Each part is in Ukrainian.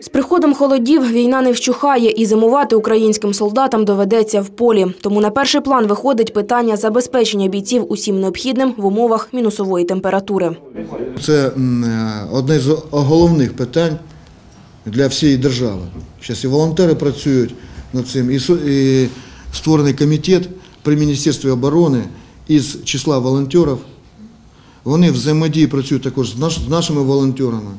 З приходом холодів війна не вщухає і зимувати українським солдатам доведеться в полі. Тому на перший план виходить питання забезпечення бійців усім необхідним в умовах мінусової температури. Це е, одне з головних питань для всієї держави. Зараз і волонтери працюють над цим, і створений комітет при Міністерстві оборони із числа волонтерів. Вони взаємодії працюють також з, нашими волонтерами.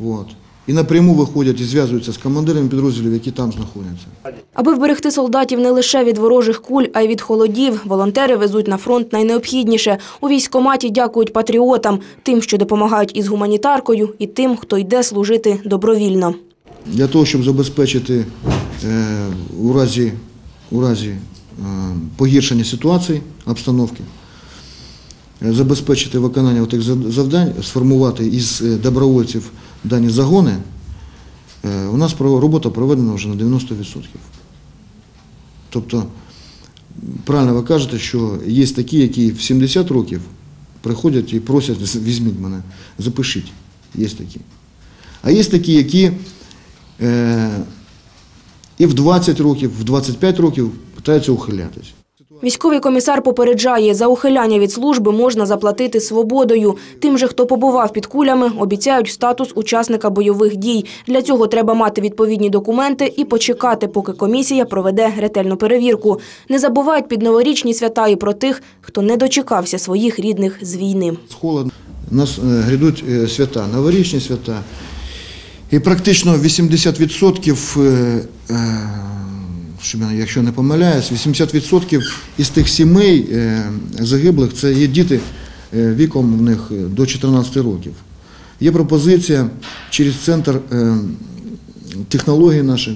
От. І напряму виходять і зв'язуються з командирами підрозділів, які там знаходяться. Аби вберегти солдатів не лише від ворожих куль, а й від холодів, волонтери везуть на фронт найнеобхідніше. У військкоматі дякують патріотам, тим, що допомагають із гуманітаркою, і тим, хто йде служити добровільно. Для того, щоб забезпечити е, у разі, у разі е, погіршення ситуації, обстановки, е, забезпечити виконання тих завдань, сформувати із добровольців дані загони, е, у нас робота проведена вже на 90%. Тобто, правильно ви кажете, що є такі, які в 70 років приходять і просять, візьміть мене, запишіть. Є такі. А є такі, які е, і в 20 років, в 25 років питаються ухилятись. Військовий комісар попереджає, за ухиляння від служби можна заплатити свободою. Тим же, хто побував під кулями, обіцяють статус учасника бойових дій. Для цього треба мати відповідні документи і почекати, поки комісія проведе ретельну перевірку. Не забувають під новорічні свята і про тих, хто не дочекався своїх рідних з війни. У нас е, грядуть е, свята, новорічні свята. І практично 80%, я- якщо не помиляюсь, 80% із тих сімей е, загиблих це є діти е, віком в них е, до 14 років. Є пропозиція через центр технологій наших,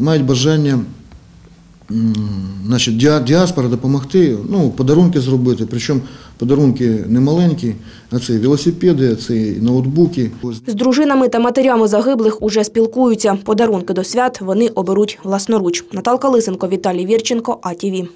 мають бажання значить, діа- діаспора допомогти, ну, подарунки зробити. Причому подарунки не маленькі, а це велосипеди, а це і ноутбуки. З дружинами та матерями загиблих уже спілкуються. Подарунки до свят вони оберуть власноруч. Наталка Лисенко, Віталій Вірченко, АТВ.